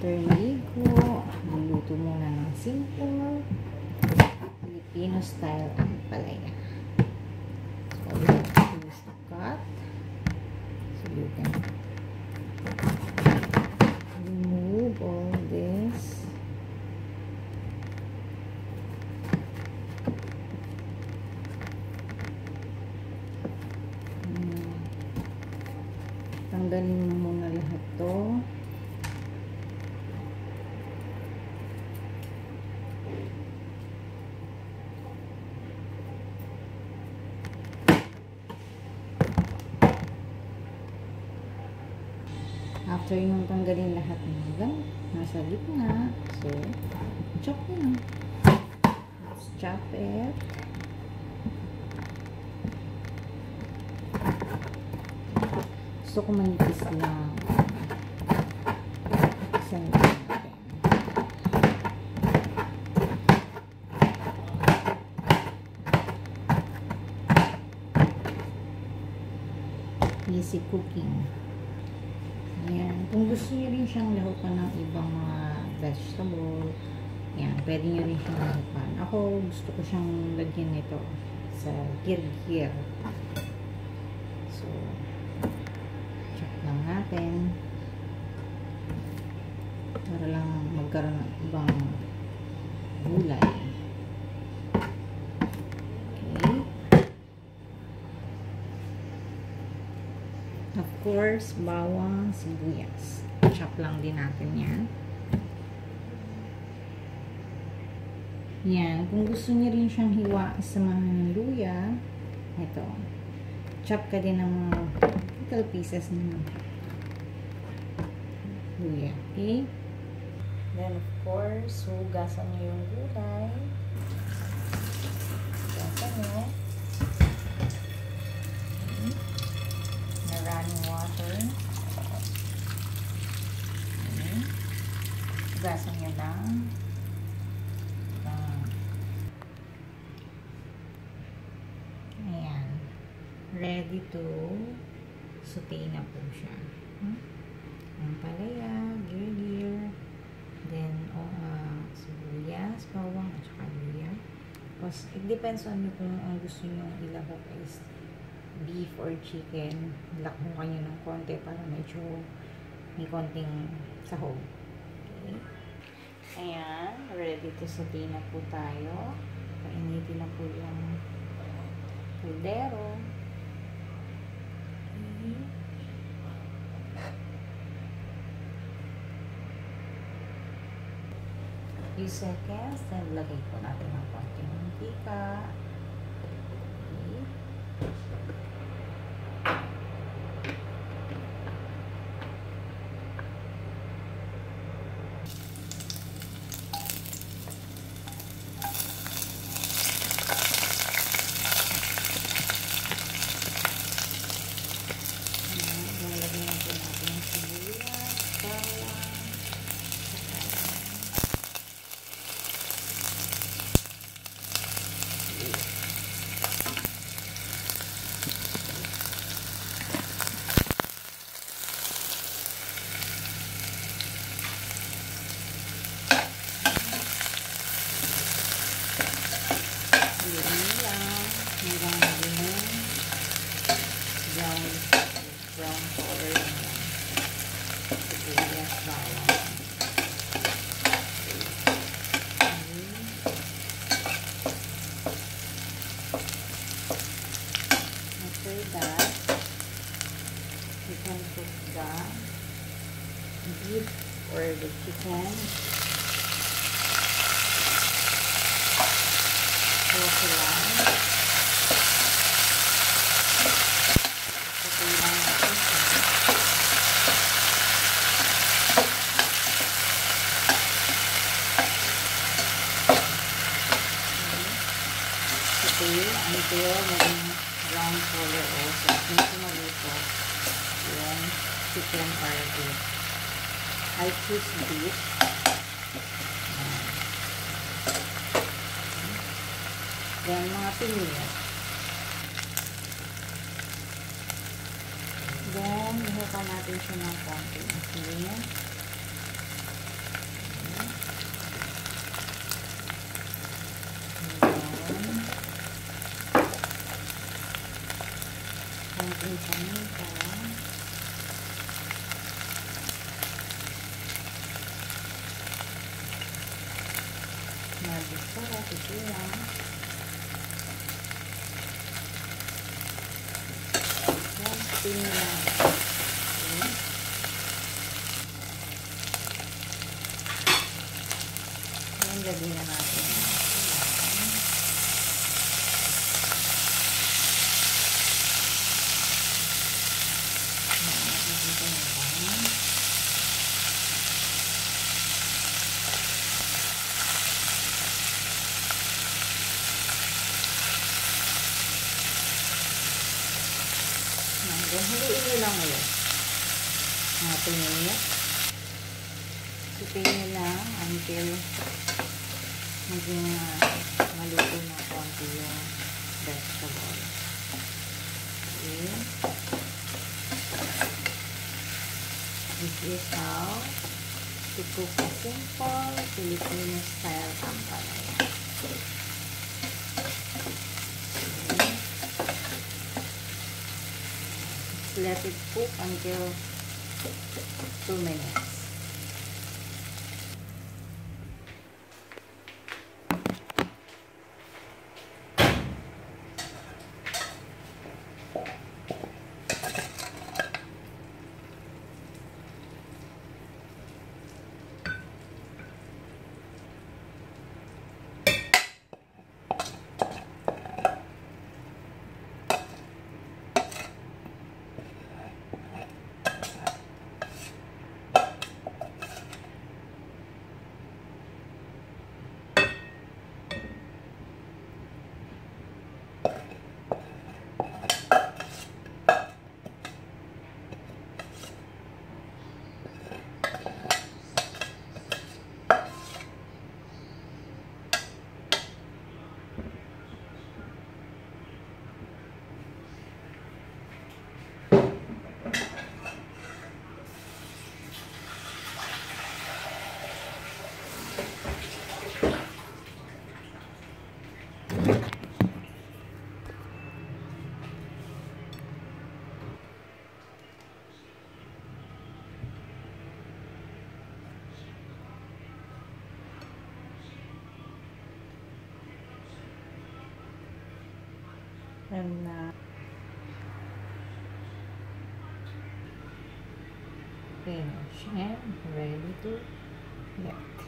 after ligo, niluto muna ng simple Filipino style ang palaya. So, the cut. So, you can remove all this. Hmm. Tanggalin mo muna lahat to. After yung tanggalin lahat ng gan, nasa gitna. So, chop na. Let's chop it. Gusto ko manipis lang. Isang. Easy cooking. Kung gusto niyo rin siyang lahukan ng ibang mga vegetable, ayan, pwede niyo rin siyang lahukan. Ako, gusto ko siyang lagyan nito sa gir-gir. So, check lang natin. Para lang magkaroon ng ibang gulay. Okay. Of course, bawang, sibuyas. Chop lang din natin yan. Yan. Kung gusto niyo rin siyang hiwa sa mga luya, ito. Chop ka din ng mga little pieces ng luya. Okay? Then, of course, hugasan niyo yung gulay. Hugasan niyo. Running water. Okay. Hugasan nyo lang. Ayan. Ready to saute na po siya. Hmm? Ang palaya, gear-gear, then oh, uh, sibuyas, bawang, at saka luya. Tapos, it depends on you kung ang gusto nyo ilahok is beef or chicken, lakmukan nyo ng konti para medyo may konting sahog. Okay. Ayan, ready to saute na po tayo. Painitin na po yung kaldero. Okay. Few seconds, then lagay po natin ng konting mantika. Okay. Lalagyan na po natin yung sibuyas, bawang, Yun lang. Hanggang maging brown, brown color yung sibuyas, bawang. After that, you can cook the beef or the chicken. Cook lang. Cook lang natin siya. Today, until maging brown color also. Medyo maluto yung chicken or beef. I choose. Ayan. Then, mga pinya. Then, ihupa natin siya ng konti asin. Para titira. Yan, tinira. Okay. Yan, lagyan na. ang kailangan. Yan, nakikita niyo ba? Hanggang haluin nyo lang ulit. Natin nyo. Sipin nyo lang until maging uh, maluto na konti yung vegetable. Okay. This is how to cook a simple Filipino style ampalaya. Let it cook until 2 minutes. And uh, finish and ready to let.